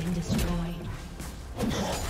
been destroyed.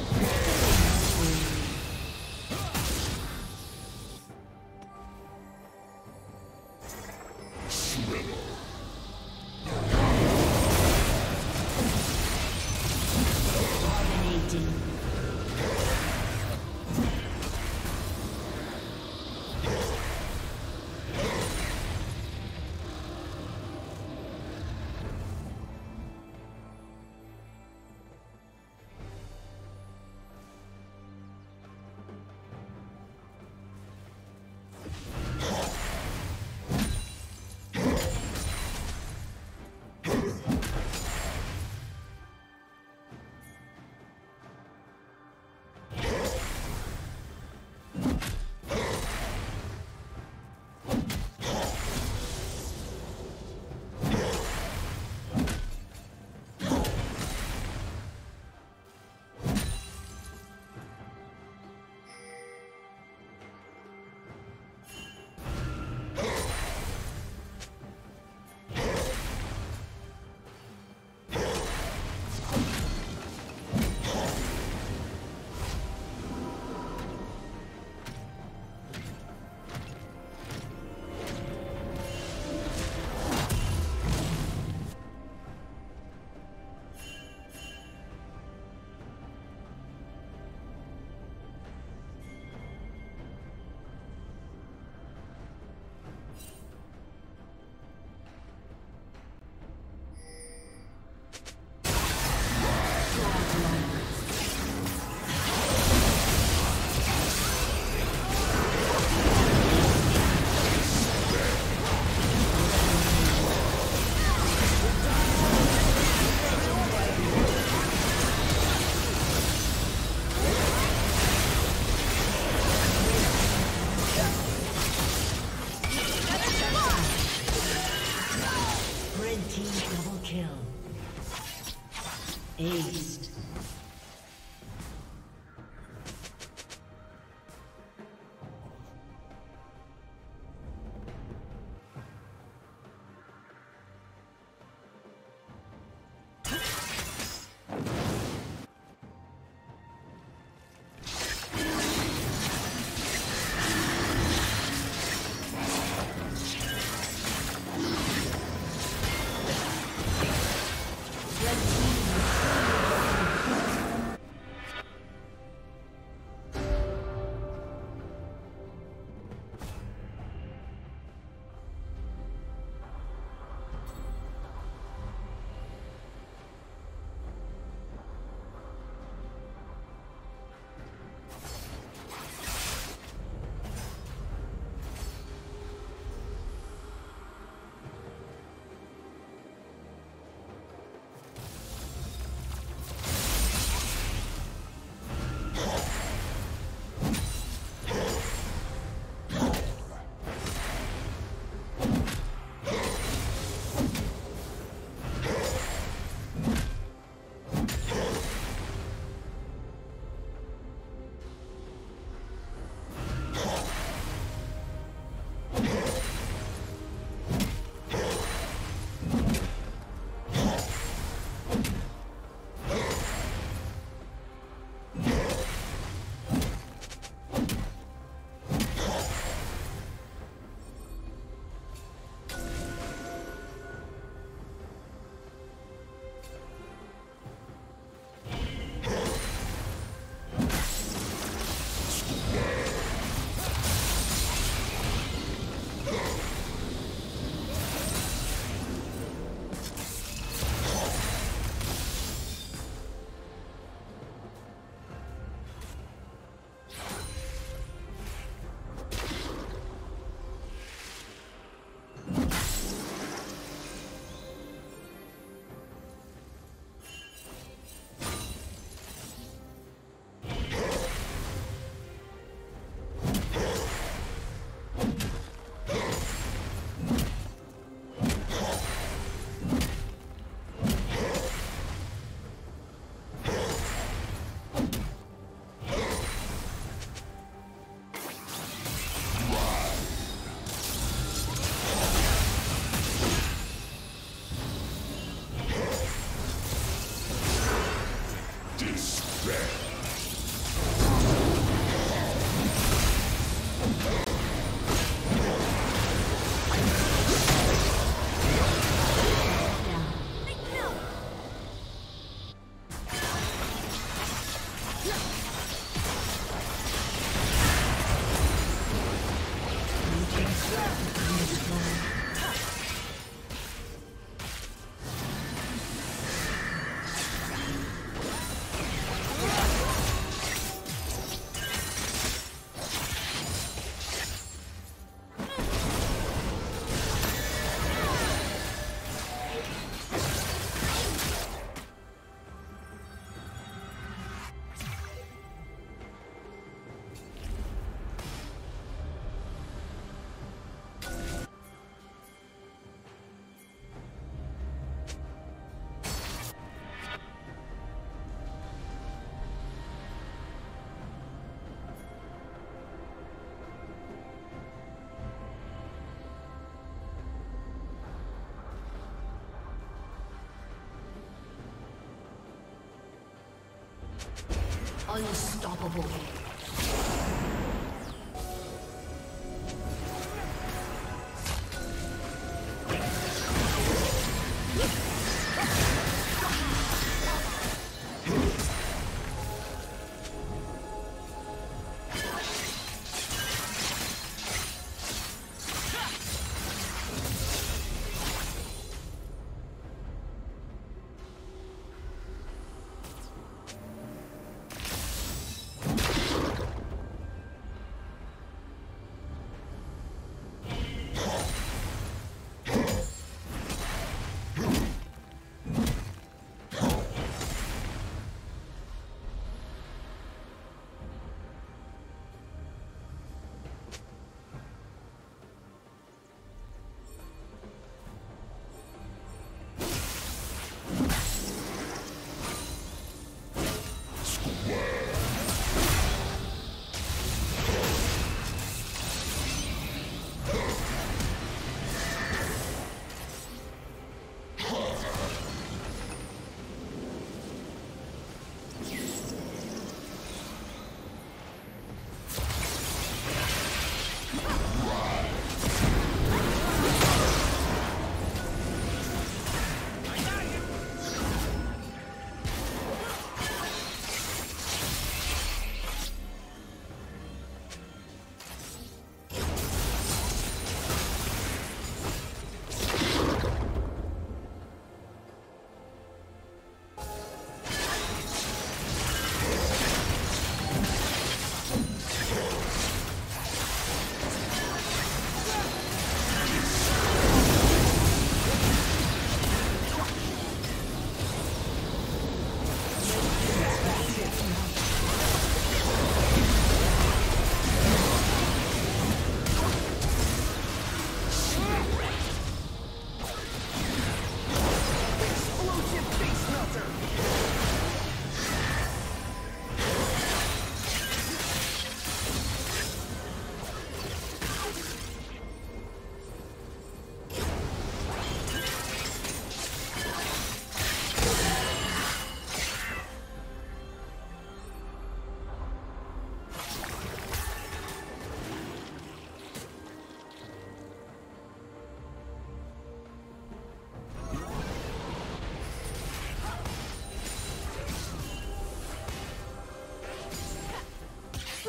Unstoppable.